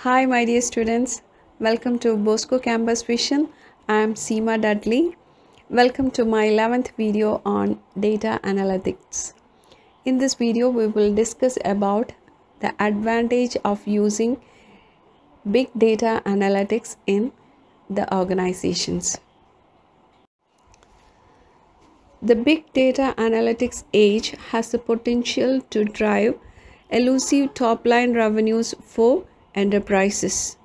Hi, my dear students. Welcome to Bosco Campus Vision. I am Seema Dudley. Welcome to my 11th video on data analytics. In this video, we will discuss about the advantage of using big data analytics in the organizations. The big data analytics age has the potential to drive elusive top line revenues for enterprises.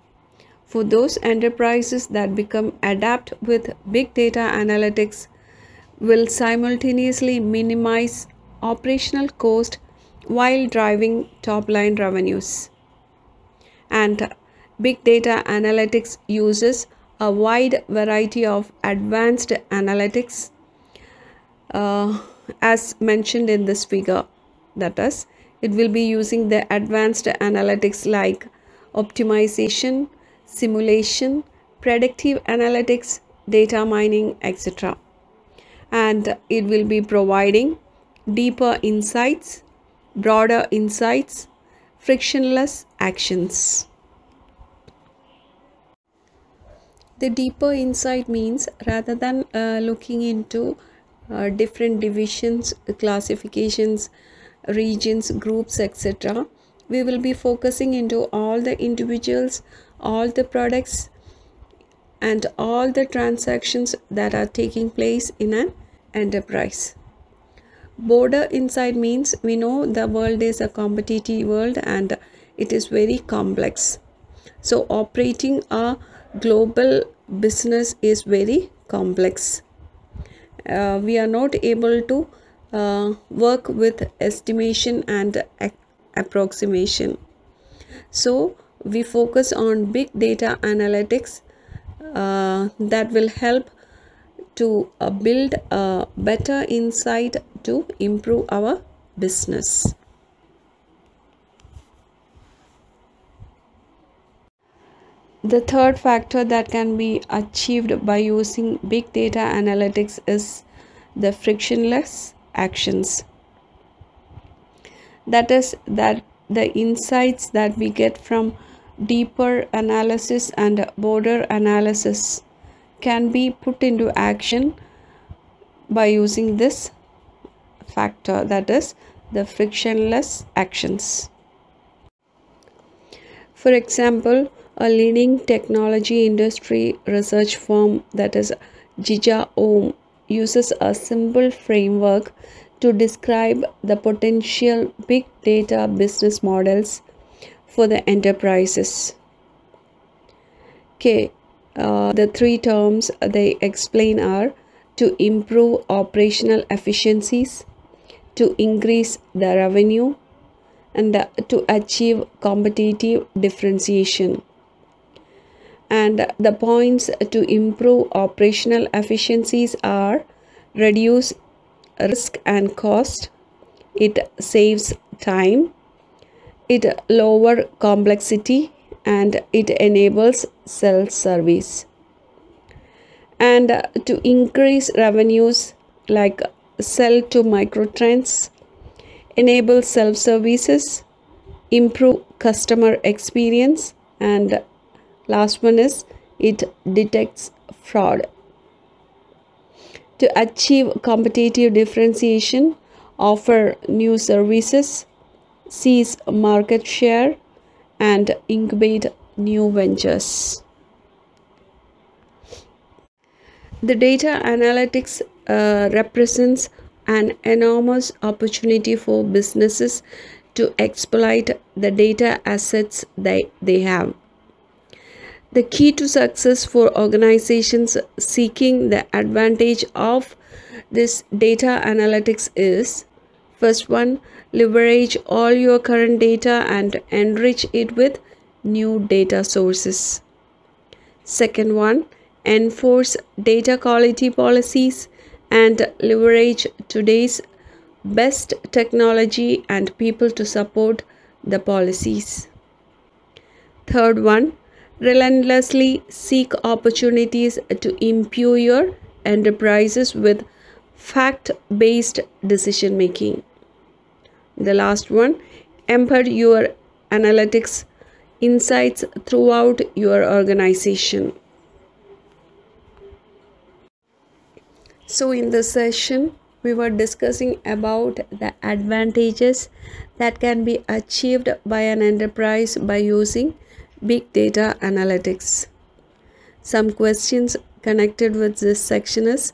For those enterprises that become adept with big data analytics will simultaneously minimize operational cost while driving top line revenues. And big data analytics uses a wide variety of advanced analytics uh, as mentioned in this figure that is it will be using the advanced analytics like optimization simulation predictive analytics data mining etc and it will be providing deeper insights broader insights frictionless actions. The deeper insight means rather than uh, looking into uh, different divisions classifications regions groups etc we will be focusing into all the individuals all the products and all the transactions that are taking place in an enterprise. Broader insight means we know the world is a competitive world and it is very complex. So operating a global business is very complex. Uh, we are not able to uh, work with estimation and approximation so we focus on big data analytics uh, that will help to uh, build a better insight to improve our business The third factor that can be achieved by using big data analytics is the frictionless actions. That is, that the insights that we get from deeper analysis and border analysis can be put into action by using this factor that is the frictionless actions. For example, a leading technology industry research firm that is GigaOm uses a simple framework to describe the potential big data business models for the enterprises. Okay, uh, the three terms they explain are to improve operational efficiencies, to increase the revenue, and uh, to achieve competitive differentiation and the points to improve operational efficiencies are reduce risk and cost. It saves time. It lower complexity and it enables self service and to increase revenues like sell to microtrends enable self services improve customer experience and last one is it detects fraud to achieve competitive differentiation offer new services seize market share and incubate new ventures. The data analytics uh, represents an enormous opportunity for businesses to exploit the data assets they, they have the key to success for organizations seeking the advantage of this data analytics is first one leverage all your current data and enrich it with new data sources. Second one enforce data quality policies and leverage today's best technology and people to support the policies. Third one relentlessly seek opportunities to imbue your enterprises with fact based decision making. The last one embed your analytics insights throughout your organization. So, in this session, we were discussing about the advantages that can be achieved by an enterprise by using big data analytics. Some questions connected with this section is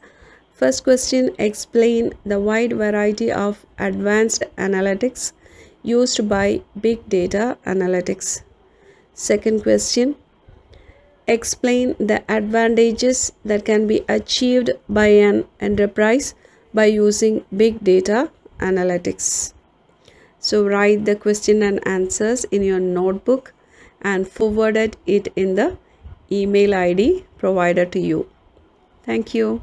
First question explain the wide variety of advanced analytics used by big data analytics. Second question explain the advantages that can be achieved by an enterprise by using big data analytics. So write the question and answers in your notebook and forwarded it in the email ID provided to you. Thank you.